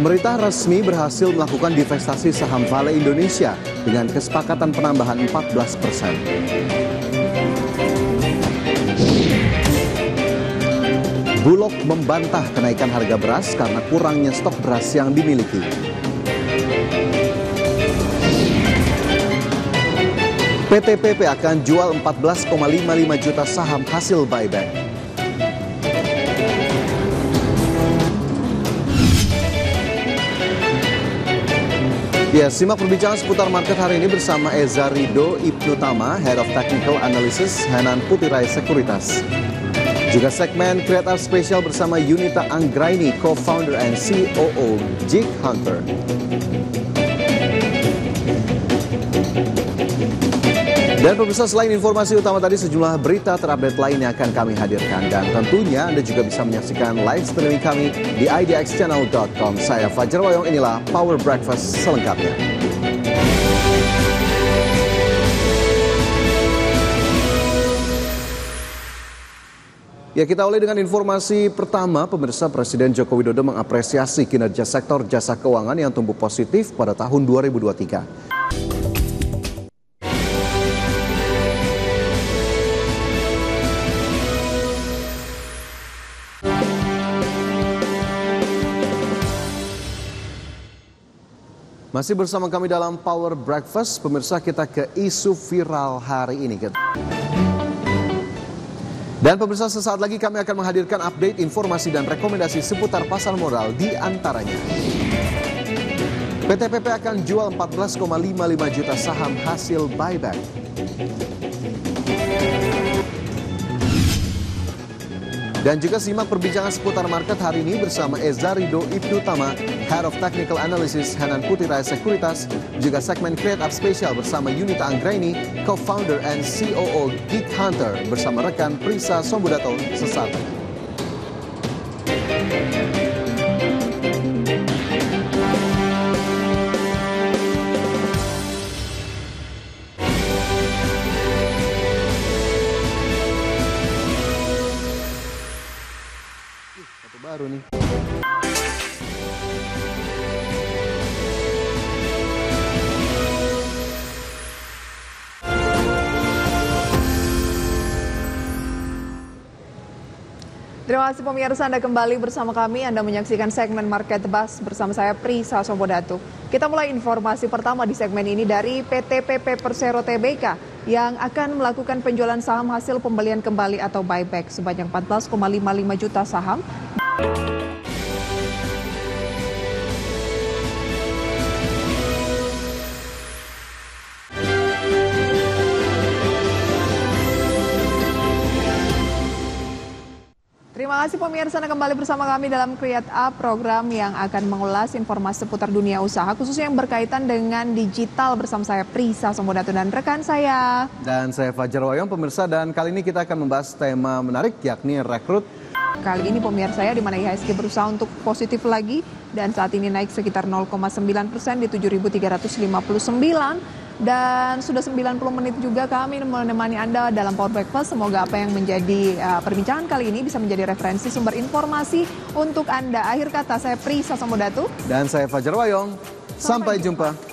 Pemerintah resmi berhasil melakukan divestasi saham Vale Indonesia dengan kesepakatan penambahan 14 persen. Bulog membantah kenaikan harga beras karena kurangnya stok beras yang dimiliki. PT PP akan jual 14,55 juta saham hasil buyback. Ya, simak perbincangan seputar market hari ini bersama Eza Rido Ibnu Tama, Head of Technical Analysis Hanan Putirai Sekuritas. Juga segmen Creator Special bersama Yunita Anggraini, Co-Founder and COO Jig Hunter. Dan pemirsa selain informasi utama tadi sejumlah berita terupdate lainnya akan kami hadirkan dan tentunya Anda juga bisa menyaksikan live streaming kami di idxchannel.com. Saya Fajar Wayong inilah Power Breakfast selengkapnya. Ya kita awali dengan informasi pertama, pemirsa Presiden Joko Widodo mengapresiasi kinerja sektor jasa keuangan yang tumbuh positif pada tahun 2023. Masih bersama kami dalam Power Breakfast, pemirsa kita ke isu viral hari ini. Dan pemirsa sesaat lagi kami akan menghadirkan update informasi dan rekomendasi seputar pasar modal di antaranya. PT PP akan jual 14,55 juta saham hasil buyback. Dan juga simak perbincangan seputar market hari ini bersama Eza Rido Ibnu Tama, Head of Technical Analysis Hanan Putira Sekuritas, juga segmen Create Up Special bersama Yunita Anggraini, Co-Founder and COO Geek Hunter bersama rekan Prisa Sombudato sesaat baru nih. Terima kasih pemirsa Anda kembali bersama kami. Anda menyaksikan segmen Market Bus bersama saya Prisa Sombodatu. Kita mulai informasi pertama di segmen ini dari PT PP Persero TBK yang akan melakukan penjualan saham hasil pembelian kembali atau buyback sebanyak 14,55 juta saham. Terima kasih pemirsa Anda kembali bersama kami dalam Create Up, program yang akan mengulas informasi seputar dunia usaha, khususnya yang berkaitan dengan digital bersama saya Prisa Somodatu dan rekan saya. Dan saya Fajar Wayong, pemirsa, dan kali ini kita akan membahas tema menarik yakni rekrut. Kali ini pemirsa ya, di mana IHSG berusaha untuk positif lagi dan saat ini naik sekitar 0,9 persen di 7.359 dan sudah 90 menit juga kami menemani Anda dalam Power Breakfast. Semoga apa yang menjadi uh, perbincangan kali ini bisa menjadi referensi sumber informasi untuk Anda. Akhir kata saya Prisa Samodatu. Dan saya Fajar Wayong. Sampai, Sampai jumpa. jumpa.